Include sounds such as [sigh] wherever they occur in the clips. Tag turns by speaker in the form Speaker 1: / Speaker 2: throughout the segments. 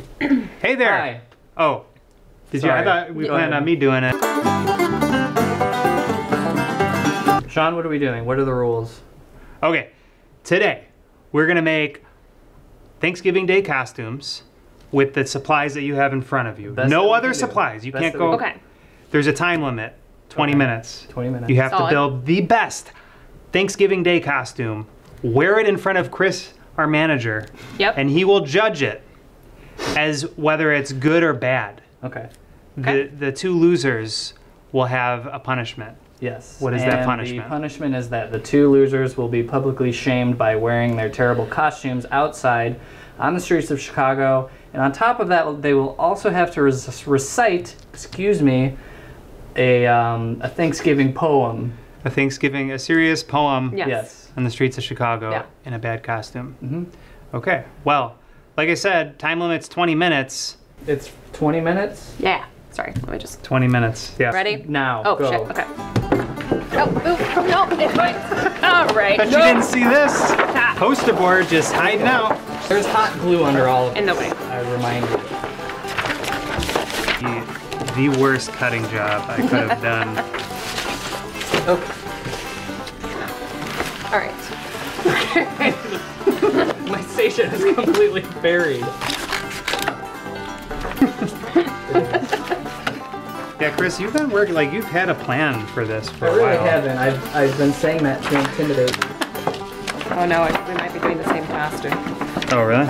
Speaker 1: [coughs] Hey there.
Speaker 2: Hi.
Speaker 1: Oh. Did you? I thought we planned on me doing it.
Speaker 2: Sean, what are we doing? What are the rules?
Speaker 1: Okay. Today, we're gonna make Thanksgiving Day costumes with the supplies that you have in front of you.
Speaker 2: Best
Speaker 1: no other
Speaker 2: do.
Speaker 1: supplies. You
Speaker 2: Best
Speaker 1: can't go.
Speaker 3: Okay.
Speaker 1: There's a time limit. 20
Speaker 2: Okay.
Speaker 1: minutes.
Speaker 2: 20 minutes.
Speaker 1: You have
Speaker 3: Solid.
Speaker 1: to build the best Thanksgiving Day costume. Wear it in front of Chris, our manager,
Speaker 3: Yep.
Speaker 1: and he will judge it as whether it's good or bad.
Speaker 2: Okay.
Speaker 3: Okay.
Speaker 1: The the two losers will have a punishment.
Speaker 2: Yes.
Speaker 1: What is that
Speaker 2: And
Speaker 1: punishment?
Speaker 2: The punishment is that the two losers will be publicly shamed by wearing their terrible costumes outside on the streets of Chicago. And on top of that, they will also have to res- recite, excuse me, a, um, a Thanksgiving poem.
Speaker 1: A Thanksgiving, a serious poem
Speaker 3: Yes.
Speaker 2: Yes.
Speaker 1: on the streets of Chicago
Speaker 3: Yeah.
Speaker 1: in a bad costume.
Speaker 2: Mhm.
Speaker 1: Okay. Well, like I said, time limit's 20 minutes.
Speaker 2: It's 20 minutes
Speaker 3: Yeah. Sorry. Let me just.
Speaker 1: 20 minutes. Yeah.
Speaker 3: Ready?
Speaker 2: now.
Speaker 3: Oh
Speaker 2: go.
Speaker 3: shit. Okay. Oh, ooh, no, it went. [laughs] All right.
Speaker 1: Bet you didn't see this. Poster board just hiding out.
Speaker 2: There's hot glue under all of it.
Speaker 3: In the way.
Speaker 2: I remind you.
Speaker 1: The, the worst cutting job I could have done. [laughs]
Speaker 2: Okay.
Speaker 3: All right. [laughs]
Speaker 2: My station is completely buried.
Speaker 1: Yeah, Chris, you've been working, like, you've had a plan for this for
Speaker 2: I
Speaker 1: a
Speaker 2: really
Speaker 1: while.
Speaker 2: haven't. I've, I've been saying that to intimidate.
Speaker 3: Oh no, I, we might be doing the same costume.
Speaker 1: Oh, really?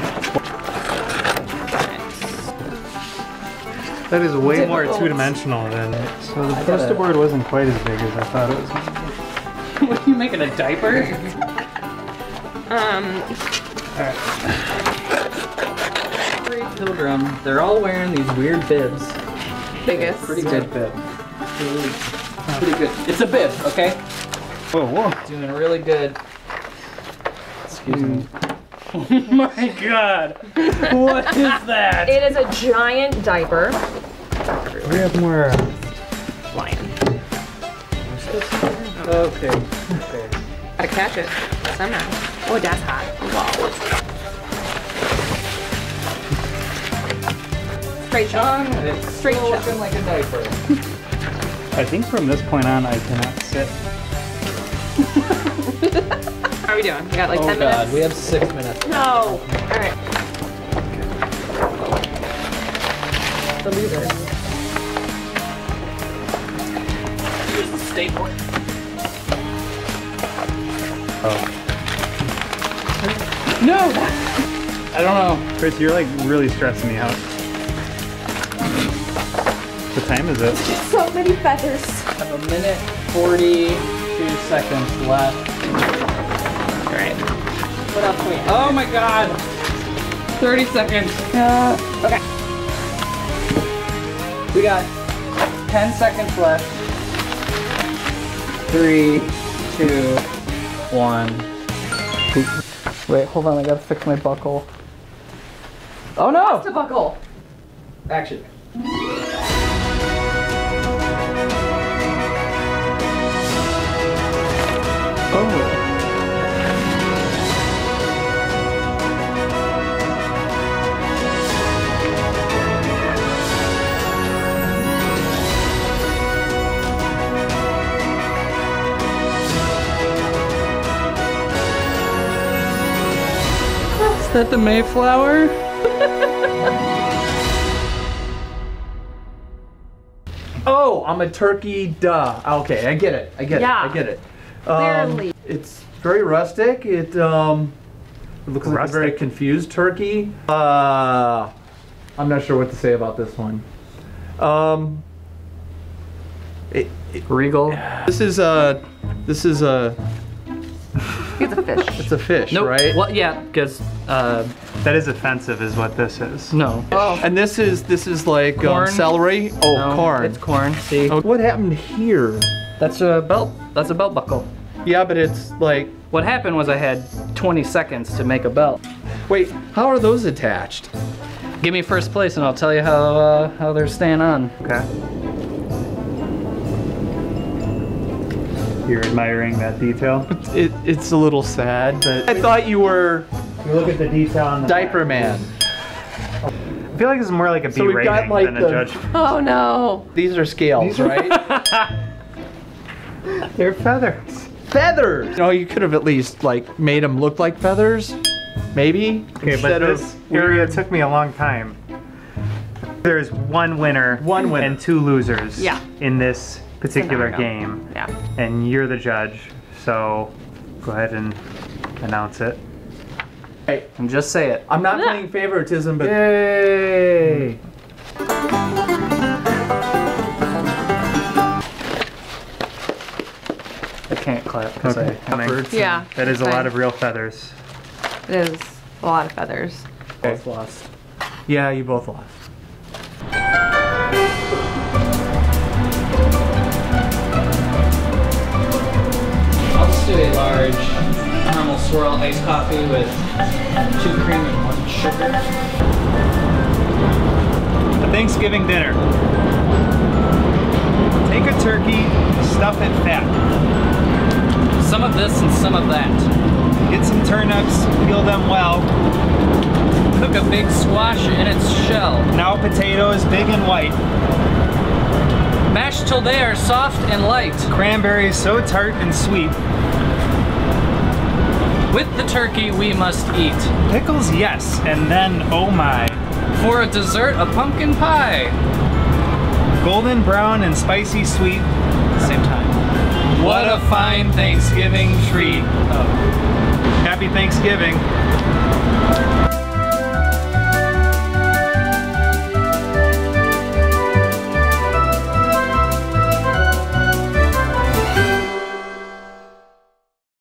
Speaker 1: That is way more two-dimensional than. So the poster board wasn't quite as big as I thought it was. [laughs]
Speaker 2: what are you making a diaper?
Speaker 3: Um.
Speaker 2: Every pilgrim, they're all wearing these weird bibs.
Speaker 3: Biggest.
Speaker 2: Pretty good bib. Really, pretty good. It's a bib, okay?
Speaker 1: Whoa, whoa.
Speaker 2: Doing really good. Excuse me. [laughs] Oh my god! What is that?
Speaker 3: It is a giant diaper.
Speaker 1: We have more.
Speaker 3: Lion.
Speaker 2: Okay. Okay.
Speaker 3: Gotta catch it somehow. Oh, that's hot. Wow. Straight shot.
Speaker 2: John, it's
Speaker 3: Straight
Speaker 2: still
Speaker 3: shot.
Speaker 2: looking like a diaper.
Speaker 1: I think from this point on, I cannot sit.
Speaker 3: How are we doing? We got like
Speaker 2: oh
Speaker 3: 10
Speaker 2: god,
Speaker 3: minutes.
Speaker 2: Oh god, we have six minutes.
Speaker 3: No. All right. The loser.
Speaker 2: Here's the stapler.
Speaker 1: Oh.
Speaker 2: No! I don't know.
Speaker 1: Chris, you're like really stressing me out. What time is it?
Speaker 3: So many feathers.
Speaker 2: I have a minute 42 seconds left.
Speaker 3: All right. What else can we?
Speaker 2: Oh my god! 30 seconds.
Speaker 3: Uh, okay.
Speaker 2: We got 10 seconds left. Three, two, one. Wait, hold on, I gotta fix my buckle. Oh no!
Speaker 3: It's a buckle.
Speaker 2: Action. That the Mayflower? [laughs] Oh, I'm a turkey, duh. Okay, I get it. I get
Speaker 3: Yeah.
Speaker 2: it. I get it. Um,
Speaker 3: Clearly.
Speaker 2: it's very rustic. It um looks like a very confused turkey. Uh I'm not sure what to say about this one. Um it, it-
Speaker 4: Regal.
Speaker 2: this is a this is a
Speaker 3: It's a fish.
Speaker 2: it's a fish,
Speaker 4: Nope.
Speaker 2: right?
Speaker 4: Well, Yeah, because uh,
Speaker 1: That is offensive, is what this is.
Speaker 4: no.
Speaker 3: Oh.
Speaker 2: And this is this is like Um, celery. Oh,
Speaker 4: No,
Speaker 2: corn.
Speaker 4: It's corn. See,
Speaker 2: Oh, what happened here?
Speaker 4: that's a belt. That's a belt buckle.
Speaker 2: Yeah, but it's like
Speaker 4: What happened was I had 20 seconds to make a belt.
Speaker 2: wait, how are those attached?
Speaker 4: Give me first place, and I'll tell you how uh, how they're staying on.
Speaker 1: Okay. You're admiring that detail?
Speaker 2: It, it's a little sad, but I thought you were
Speaker 1: You look at the detail on the
Speaker 2: diaper man.
Speaker 1: I feel like this is more like a B
Speaker 5: So we've got, like,
Speaker 1: than a
Speaker 5: the-
Speaker 1: judge. [laughs]
Speaker 3: Oh no.
Speaker 5: These are scales, right? [laughs]
Speaker 1: They're feathers.
Speaker 5: feathers. You know, you could have at least like made them look like feathers, maybe.
Speaker 1: Okay,
Speaker 5: instead
Speaker 1: but
Speaker 5: of
Speaker 1: this area took me a long time. There's one winner,
Speaker 5: One winner.
Speaker 1: and two losers.
Speaker 3: Yeah.
Speaker 1: In this particular
Speaker 3: Scenario.
Speaker 1: game,
Speaker 3: Yeah.
Speaker 1: and you're the judge. So go ahead and announce it.
Speaker 5: Hey,
Speaker 2: And just say it.
Speaker 5: I'm not
Speaker 3: Yeah.
Speaker 5: playing favoritism, but
Speaker 1: Yay!
Speaker 2: I can't clap because
Speaker 1: Okay.
Speaker 2: I
Speaker 5: efforts.
Speaker 3: Yeah.
Speaker 1: That is a lot of real feathers.
Speaker 3: It is a lot of feathers.
Speaker 2: both lost.
Speaker 5: Yeah, you both lost.
Speaker 2: Swirl iced coffee with two cream and one sugar.
Speaker 1: A Thanksgiving dinner. Take a turkey, stuff it fat.
Speaker 2: Some of this and some of that.
Speaker 1: Get some turnips, peel them well.
Speaker 2: Cook a big squash in its shell.
Speaker 1: Now potatoes, big and white.
Speaker 2: Mash till they are soft and light.
Speaker 1: Cranberries so tart and sweet.
Speaker 2: With the turkey we must eat.
Speaker 1: Pickles, yes, and then oh my.
Speaker 2: For a dessert, a pumpkin pie.
Speaker 1: Golden brown and spicy sweet.
Speaker 2: Same time. What a fine Thanksgiving treat. Oh.
Speaker 1: Happy Thanksgiving.